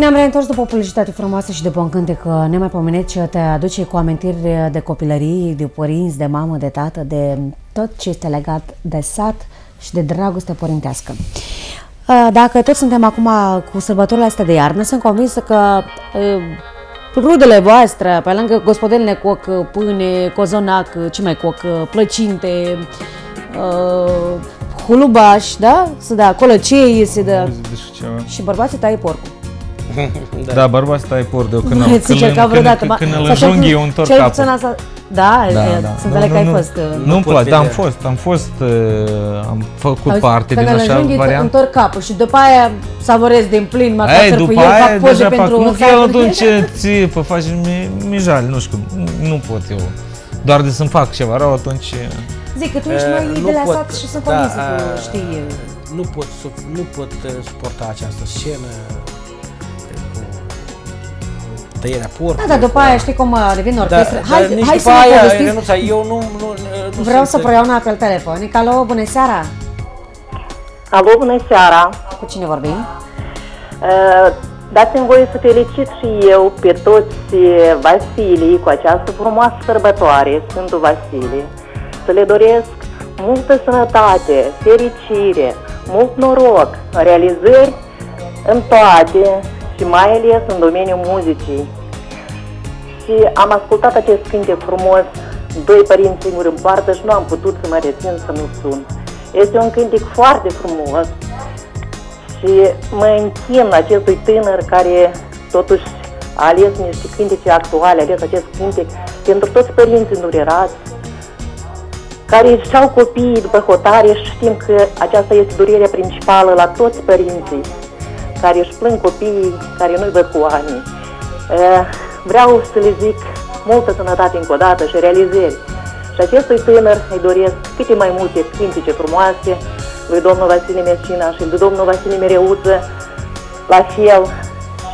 Ne-am reîntors după o publicitate frumoasă și de bun cântec nemaipomenit ce te aduce cu amintiri de copilărie, de părinți, de mamă, de tată, de tot ce este legat de sat și de dragoste părintească. Dacă tot suntem acum cu sărbătorile astea de iarnă, sunt convinsă că rudele voastre, pe lângă gospodelne coc, pâine, cozonac, ce mai coc, plăcinte, hulubaș, da? Să da, colăcei, să da. Și bărbații taie porcul. da. da, bărbații taie porc de când, când, când, vreodată, când, când îl înjunghi, eu întorc capul. Asta, da, da, da. să înțeleg că ai fost. Uh, Nu-mi place, dar am fost, am fost, uh, am făcut parte din așa variant. întorc capul și după aia savorez din plin, măcar să după aia, fac poze pentru fac, Nu că eu atunci țipă, faci mijal, nu știu, nu pot eu. Doar de să-mi fac ceva rău, atunci... Zic că tu ești mai uh, de la sat și sunt convins că tu știi. Nu pot, nu pot suporta această scenă tăierea porcului. Da, dar după aia știi cum devin da, orchestră. Da, hai, hai să aia, Renuța, eu nu, nu, nu Vreau să preiau un apel telefonic. Alo, bună seara! Alo, bună seara! Cu cine vorbim? Uh, Dați-mi voie să felicit și eu pe toți Vasilii cu această frumoasă sărbătoare, Sfântul Vasilie. Să le doresc multă sănătate, fericire, mult noroc, realizări în toate și mai ales în domeniul muzicii. Și am ascultat acest cântec frumos, doi părinți singuri în poartă și nu am putut să mă rețin să nu sun. Este un cântec foarte frumos și mă închin acestui tânăr care totuși a ales niște cântece actuale, a ales acest cântec pentru toți părinții îndurerați, care își au copiii după hotare și știm că aceasta este durerea principală la toți părinții care își plâng copiii, care nu-i văd cu ani. Vreau să le zic multă sănătate încă o dată și realizări. Și acestui tânăr îi doresc câte mai multe cântece frumoase lui domnul Vasile Mescina și lui domnul Vasile Mereuță, la fel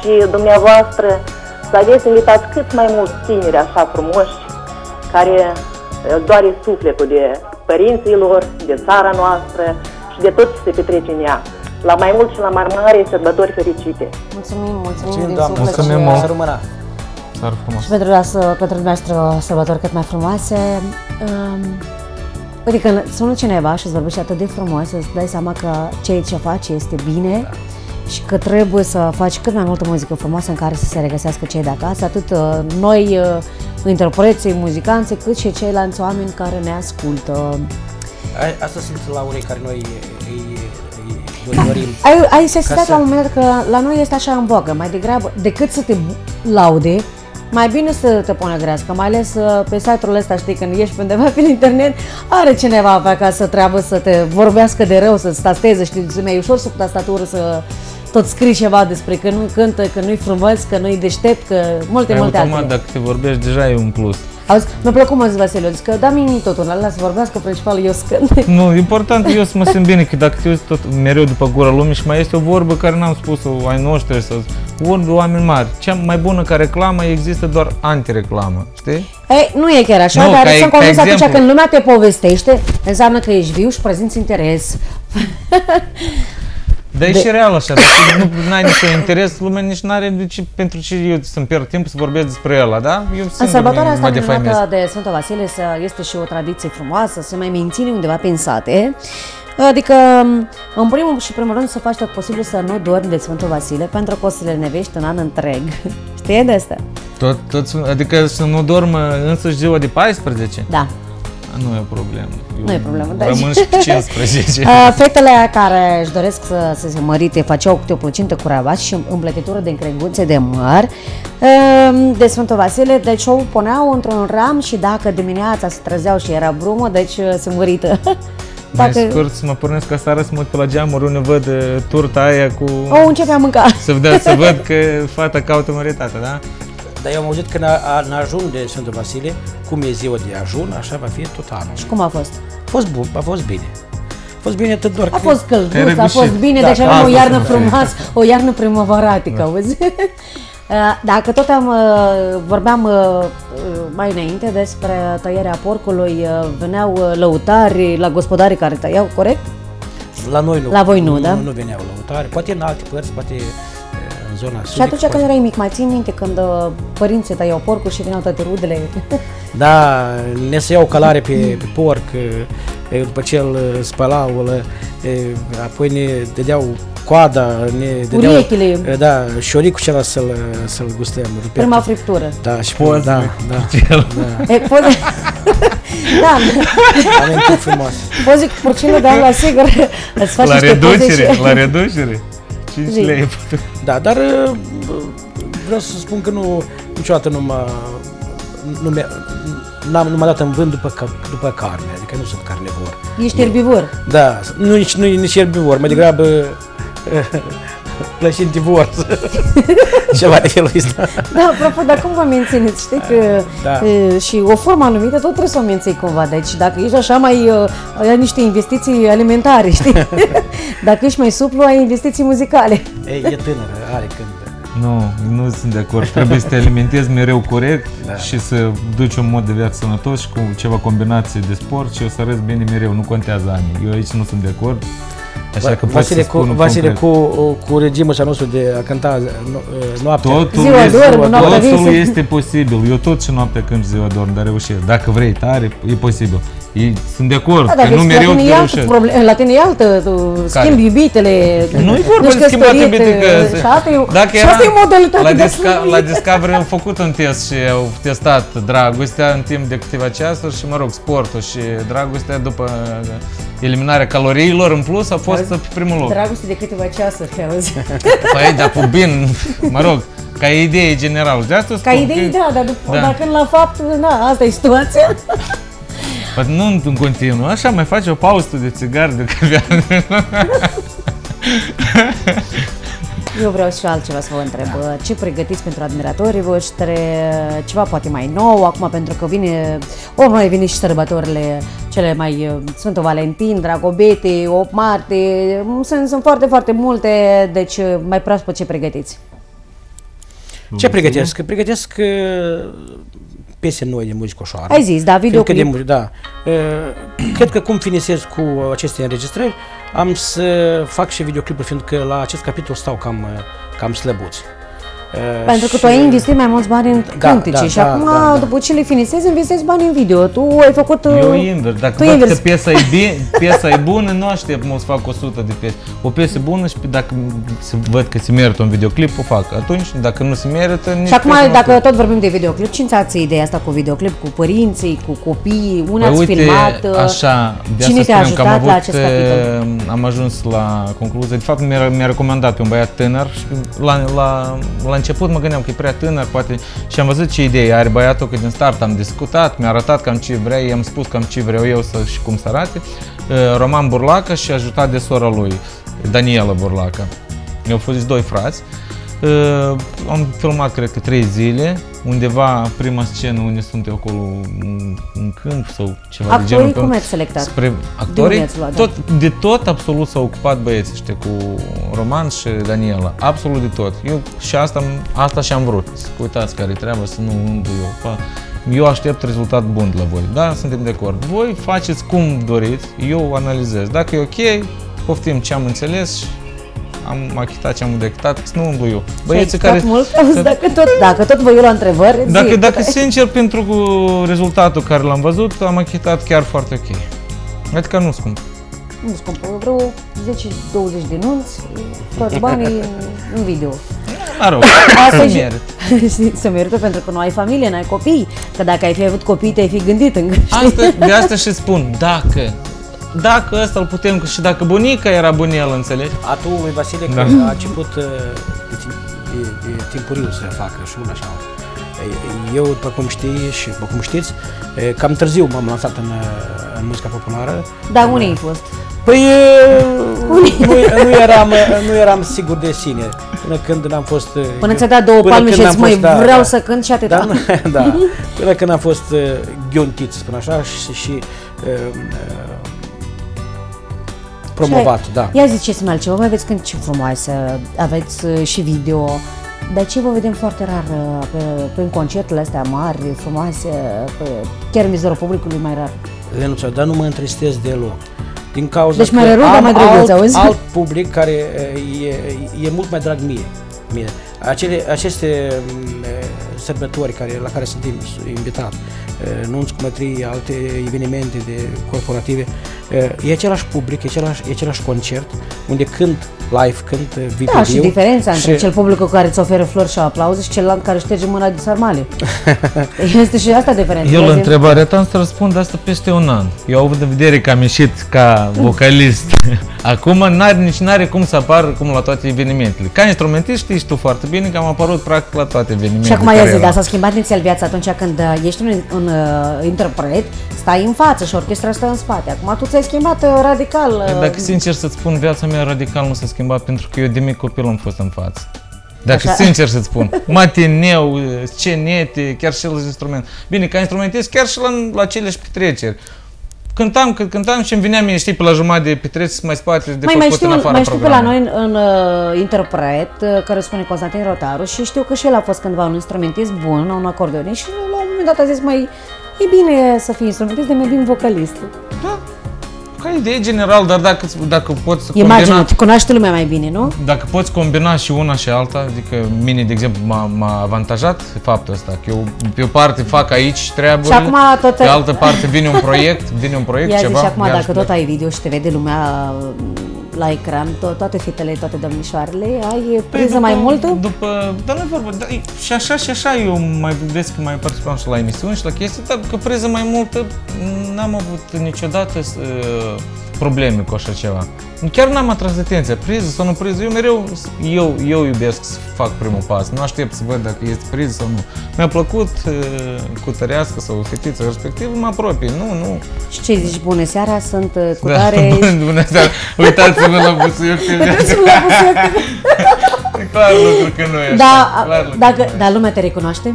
și dumneavoastră să aveți invitați cât mai mulți tineri așa frumoși care doare sufletul de părinții lor, de țara noastră și de tot ce se petrece în ea la mai mult și la mai mare sărbători fericite. Mulțumim, mulțumim Mulțumim, din doamne, suflet mulțumim, și, să rămână. și pentru, pentru dumneavoastră sărbători cât mai frumoase. Um, Uite, când sună cineva și îți vorbește atât de frumos, îți dai seama că ceea ce faci este bine da. și că trebuie să faci cât mai multă muzică frumoasă în care să se regăsească cei de acasă, atât uh, noi, uh, interpreții, muzicanții, cât și ceilalți oameni care ne ascultă. Asta sunt laurei care noi îi dorim. Ai, ai sesizat la un moment dat că la noi este așa în vogă, mai degrabă, decât să te laude, mai bine să te pune grească, mai ales uh, pe site-ul ăsta, știi, când ești pe undeva pe internet, are cineva pe acasă treabă să te vorbească de rău, să stasteze, știi, să mai ușor sub tastatură să tot scrii ceva despre că nu cântă, că nu-i frumos, că nu-i deștept, că multe, Ai multe automat, dacă te vorbești, deja e un plus. Auzi, mi-a plăcut mă zis Vasile, zic că da mie totul, la să vorbească principal eu scând. Nu, important eu să mă simt bine, că dacă te uiți tot mereu după gura lumii și mai este o vorbă care n-am spus-o ai noștri, să vorbi oameni mari. Cea mai bună ca reclamă există doar antireclamă, știi? Ei, nu e chiar așa, nu, dar sunt convins atunci când lumea te povestește, înseamnă că ești viu și prezinți interes. Dar e și real așa, dacă nu ai niciun interes, lumea nici nu are de ce, pentru ce eu să-mi pierd timp să vorbesc despre el, da? Eu în sărbătoarea asta minunată de Sfântul Vasile este și o tradiție frumoasă, se mai menține undeva prin sate. Adică, în primul și primul rând, să faci tot posibil să nu dormi de Sfântul Vasile, pentru că o să le nevești un an întreg. Știi de asta? Tot, tot, adică să nu dorm însă ziua de 14? Da. Nu e o problemă. Eu nu e problemă. Rămân și pe 15. Fetele care își doresc să, să se mărite făceau câte o plăcintă cu rabat și împletitură de încrenguțe de măr de Sfântul Vasile, deci o puneau într-un ram și dacă dimineața se trezeau și era brumă, deci se mărită. Mai Dacă... scurt să mă pornesc ca seara să mă uit pe la geamuri unde văd turta aia cu... O, începe a mânca. Să, vedea, să văd că fata caută măritată, da? Dar eu am auzit că în ajun de Sfântul Vasile, cum e ziua de ajun, așa va fi tot anul. Și cum a fost? A fost bun, a fost bine. A fost bine atât doar A fost călduț, a fost bine, da, deci avem o iarnă frumoasă, o iarnă primăvaratică, da. auzi? Dacă tot am, uh, vorbeam uh, mai înainte despre tăierea porcului, uh, veneau lăutari la gospodarii care tăiau, corect? La noi nu. La voi nu, nu da? Nu, nu veneau lăutari, poate în alte părți, poate în zona Și sudică. atunci când erai mic, mai ții minte când uh, părinții tăi iau porcul și veneau toate rudele? Da, ne să iau calare pe, pe porc, e, după ce îl spălau, îl, e, apoi ne dădeau coada, ne dădeau Urechile. e, da, șoricul acela să-l, să-l gustăm. rupeam. Prima friptură. Da, și Poze da, da, da, E, poze... da, amintiri frumoase. poze cu porcinul, dar la sigur îți faci La niște poze reducere, și... la reducere. 5 Zi. lei. Da, dar e, vreau să spun că nu, niciodată nu m-a, nu mi-a, n-am, nu m-a dat în vânt după, ca- după carne, adică nu sunt carnivor. Ești erbivor. Da, nu nici, nu, nici erbivor, mai degrabă plășintivor. Ceva de felul ăsta. Da, apropo, dar cum vă mențineți? Știi că Da. e, și o formă anumită tot trebuie să o menții cumva. Deci dacă ești așa mai, uh, ai niște investiții alimentare, știi? dacă ești mai suplu, ai investiții muzicale. E, e tânără, are când. Nu, nu sunt de acord. Trebuie să te alimentezi mereu corect și să duci un mod de viață sănătos și cu ceva combinație de sport și o să arăți bine mereu, nu contează ani. Eu aici nu sunt de acord. Așa că pot Vasile, să cu, spun un Vasile concret. cu, cu regimul ăsta nostru de a cânta no, noaptea. Totul, Ziua este, dorm, noaptea totul visă. este posibil. Eu tot și noaptea cânt ziua dorm, dar reușesc. Dacă vrei tare, e posibil. E, sunt de acord, Da, că dar nu vezi, la mereu tine te e altă reușesc. problemă, la tine e altă, tu schimbi iubitele, Nu-i vorba ești de schimbat căsătorit, iubite, că... și asta e, Dacă și asta e modalitatea la, de a Disca, fi- la Discovery au făcut un test și au testat dragostea în timp de câteva ceasuri și, mă rog, sportul și dragostea după eliminarea caloriilor în plus a fost pe primul loc. Dragoste de câteva ceasuri, auzi. Păi, dar cu bine, mă rog, ca idee generală. De asta Ca spun idei, că- da, dar după, Da. dacă la fapt, na, asta e situația. Păi nu în continuu, așa mai faci o pauză de țigar de cafea. Eu vreau și altceva să vă întreb. Ce pregătiți pentru admiratorii voștri? Ceva poate mai nou, acum pentru că vine, o mai vine și sărbătorile cele mai uh, Sfântul Valentin, Dragobete, 8 martie, sunt, sunt foarte, foarte multe, deci uh, mai proaspăt ce pregătiți? Ce pregătesc? Pregătesc uh, piese noi de muzică ușoară. Ai zis, da, Cred că de videoclip. mu- da. Uh, Cred că cum finisez cu aceste înregistrări, am să fac și videoclipuri, fiindcă la acest capitol stau cam, uh, cam slăbuți. Uh, Pentru că și- tu ai investit mai mulți bani în Da, cântice da, și da, acum, da, da. după ce le finisezi, investezi bani în video. Tu ai făcut... uh, Eu invers, dacă tu văd invers. că piesa e, bine, piesa e bună, nu aștept mult să fac 100 de piese. O piesă bună și dacă se văd că se merită un videoclip, o fac. Atunci, dacă nu se merită, nici Și acum, piesa nu o dacă fac. tot vorbim de videoclip, ce ți ideea asta cu videoclip, cu părinții, cu copiii, unde Păi ați uite, filmat? uh, așa, de Cine asta te-a spuneam că am ajutat avut, la acest capitol? uh, am ajuns la concluzie. De fapt, mi-a, mi-a recomandat pe un băiat tânăr și la, la, la început mă gândeam că e prea tânăr, poate, și am văzut ce idee are băiatul, că din start am discutat, mi-a arătat cam ce vrea, i-am spus cam ce vreau eu să, și cum să arate. Uh, Roman Burlacă și ajutat de sora lui, Daniela Burlacă. Eu au fost doi frați. Uh, am filmat, cred că, trei zile, undeva prima scenă unde sunt eu acolo un, un câmp sau ceva de Actorii genul. cum pe- ați selectat? Spre unde actorii, ați luat, da? tot, de tot absolut s-au ocupat băieții ăștia cu Roman și Daniela. Absolut de tot. Eu și asta, am- asta și-am vrut. Să uitați care treaba, să nu umblu eu. Pa. Eu aștept rezultat bun de la voi. Da, suntem de acord. Voi faceți cum doriți, eu analizez. Dacă e ok, poftim ce am înțeles și am achitat ce am de achitat, să nu umblu eu. Băieții care... mult, auzi, dacă tot, dacă tot vă iau la întrebări, Dacă, zi, dacă sincer, pentru rezultatul care l-am văzut, am achitat chiar foarte ok. Adică nu scump. nu scumpă, vreo 10-20 de nunți, toți banii în, în video. Mă rog, Asta e se și- merit. Se merită pentru că nu ai familie, n-ai copii, că dacă ai fi avut copii, te-ai fi gândit încă, știi? Asta, de asta și spun, dacă, dacă ăsta îl putem, și dacă bunica era bunelă, înțelegi? Atu, Vasile, Da. că a început uh, de, tim- de, de timpuriu să facă și una așa. Eu, după cum știi și după cum știți, e, cam târziu m-am lansat în, uh, în muzica populară. Dar unde ai fost? Păi e, nu, nu, eram, nu eram sigur de sine până când n-am fost... uh, Până ți-a dat două până palme când și am zis, măi, fost, da, vreau da. să cânt și atât. Da, da. Până când am fost uh, ghiontit, să spun așa, și, și uh, uh, promovat, da. Ia ziceți-mi altceva, mai aveți cântece frumoase, aveți uh, și video, dar ce vă vedem foarte rar uh, pe, pe concertele astea mari, frumoase, pe, chiar în vizorul publicului mai rar. Lenuța, dar nu mă întristez deloc. Din cauza Deci că mai rău, dar am mai drăguț, alt, auzi? alt public care e, e, e mult mai drag mie. mie. Acele, aceste mm, sărbători care, la care sunt invitat, nunți, cumătrii, alte evenimente de corporative, e același public, e același, e același concert, unde când live, când video. Da, și diferența și... între cel public care îți oferă flori și aplauze și celălalt care șterge mâna de sarmale. este și asta diferența. Eu la întrebarea ta am să răspund asta peste un an. Eu avut în vedere că am ieșit ca vocalist. Acum n-are, nici n-are cum să apar cum la toate evenimentele. Ca instrumentist știi tu foarte bine că am apărut practic la toate evenimentele. Și acum ia zi, dar s-a schimbat inițial viața atunci când uh, ești un, un uh, interpret, stai în față și orchestra stă în spate. Acum tu ți-ai schimbat uh, radical. Uh... Dacă sincer să-ți spun, viața mea radical nu s-a schimbat pentru că eu de mic copil am fost în față. Dacă Așa. sincer să-ți spun, matineu, scenete, chiar și la instrument. Bine, ca instrumentist, chiar și la, la aceleași petreceri. Cântam, că cântam și îmi vinea mie, știi, pe la jumătate de petreceri mai spate, de mai, mai știu, în afara Mai știu pe la noi în, în uh, interpret, uh, care spune Constantin Rotaru și știu că și el a fost cândva un instrumentist bun, un acordeonist și la un moment dat a zis, mai e bine să fii instrumentist, de mai bine vocalist. Da, ca idee general, dar dacă, dacă poți Imagine, combina... te cunoaște lumea mai bine, nu? Dacă poți combina și una și alta, adică mine, de exemplu, m-a, avantajat faptul ăsta, că eu pe o parte fac aici treburi, și acum tot pe altă parte vine un proiect, vine un proiect, Ia ceva. și acum dacă tot ai video și te vede lumea la ecran, to- toate fetele, toate domnișoarele, ai păi priză după, mai multă? După, dar nu vorba, dar, și așa și așa eu mai vezi că mai participam și la emisiuni și la chestii, dar că priză mai multă n-am avut niciodată uh, probleme cu așa ceva. Chiar n-am atras atenția, priză sau nu priză, eu mereu, eu, eu iubesc să fac primul pas, nu aștept să văd dacă este priză sau nu. Mi-a plăcut uh, cu tărească sau fetiță respectiv, mă apropii, nu, nu. Și ce zici, bună seara, sunt uh, cu da, tare... Bun, bună seara, uitați-vă la busuioc pe Uitați-vă la busuioc Clar lucru că nu e așa. Da, clar dacă, dar lumea te recunoaște?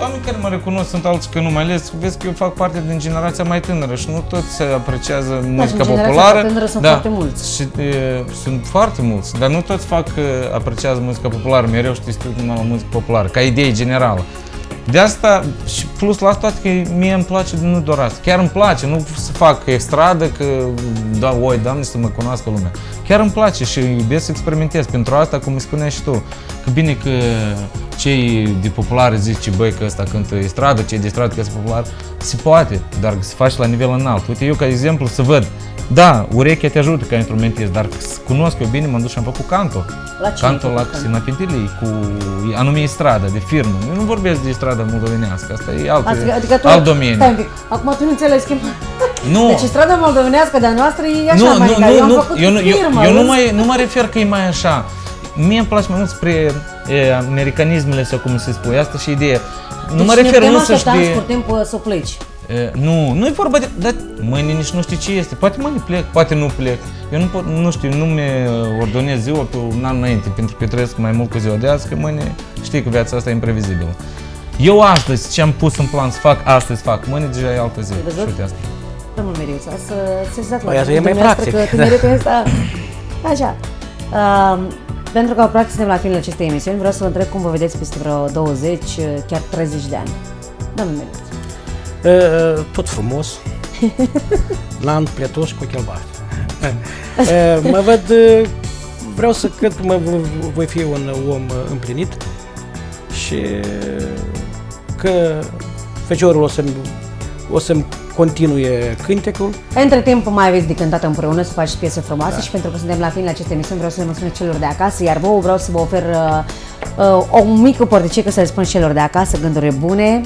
Sunt oameni care mă recunosc, sunt alții că nu, mai ales vezi că eu fac parte din generația mai tânără și nu toți se apreciază da, muzica populară. Tânără sunt da, foarte mulți. Și e, sunt foarte mulți, dar nu toți fac apreciază muzica populară, mereu știi strict numai la muzică populară, ca idee generală. De asta, și plus la asta, că mie îmi place de nu doar asta. Chiar îmi place, nu să fac stradă, că da, oi, doamne, să mă cunoască lumea. Chiar îmi place și iubesc să experimentez. Pentru asta, cum îmi spuneai și tu, că bine că cei de populare zic, băi, că ăsta cântă stradă, cei de stradă că este popular, se poate, dar se face la nivel înalt. Uite, eu, ca exemplu, să văd da, urechea te ajută ca instrumentist, dar cunosc eu bine, m-am dus și am făcut canto. La ce? Canto la Xina Pintilii, cu anume stradă, de firmă. Eu nu vorbesc de stradă moldovenească, asta e alt, adică, adică tu, alt domeniu. Stai un pic, acum tu nu înțelegi schimb. Nu. Deci strada moldovenească de-a noastră e așa nu, mai, nu, nu, eu am făcut eu, firmă. Eu, eu nu, mai, nu mă refer că e mai așa. Mie îmi place mai mult spre e, americanismele sau cum se spune, asta și ideea. Nu deci mă refer nu să știi... scurt timp să pleci. E, nu, nu e vorba de... Dar mâine nici nu știi ce este. Poate mâine plec, poate nu plec. Eu nu, pot, nu știu, nu mi ordonez ziua pe un an înainte, pentru că eu trăiesc mai mult cu ziua de azi, că mâine știi că viața asta e imprevizibilă. Eu astăzi, ce am pus în plan să fac, astăzi fac, mâine deja e altă zi. Și uite asta. Domnul Miriuța, să se dat la păi, e mai practic. Că tineretul ăsta... Așa. Uh, pentru că practic suntem la finul acestei emisiuni, vreau să vă întreb cum vă vedeți peste vreo 20, chiar 30 de ani. Domnul Miriuța. Tot frumos, lan pletoș cu chelbaș. Mă văd, vreau să cred că mă voi fi un om împlinit și că feciorul o să-mi o să-mi continue cântecul. Între timp mai aveți de cântat împreună, să faci piese frumoase da. și pentru că suntem la finul acestei emisiuni vreau să le mulțumesc celor de acasă, iar vouă vreau să vă ofer uh, uh, o mică părticică să le spun celor de acasă, gânduri bune,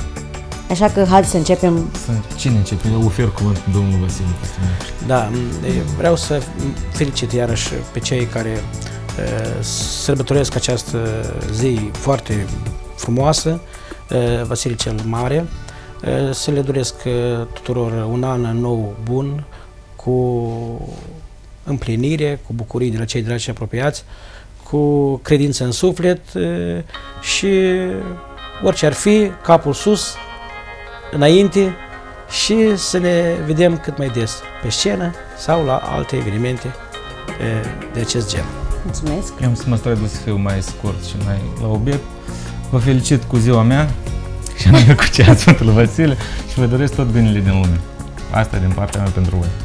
Așa că hai să începem. Cine începe? Eu ofer cuvânt domnul Vasile. Da, vreau să felicit iarăși pe cei care uh, sărbătoresc această zi foarte frumoasă, uh, Vasile cel Mare, uh, să le doresc tuturor un an nou bun, cu împlinire, cu bucurii de la cei dragi și apropiați, cu credință în suflet și orice ar fi, capul sus, înainte și să ne vedem cât mai des pe scenă sau la alte evenimente de acest gen. Mulțumesc! Eu am să mă străduiesc să fiu mai scurt și mai la obiect. Vă felicit cu ziua mea și anume cu cea Sfântul Vasile și vă doresc tot binele din lume. Asta din partea mea pentru voi.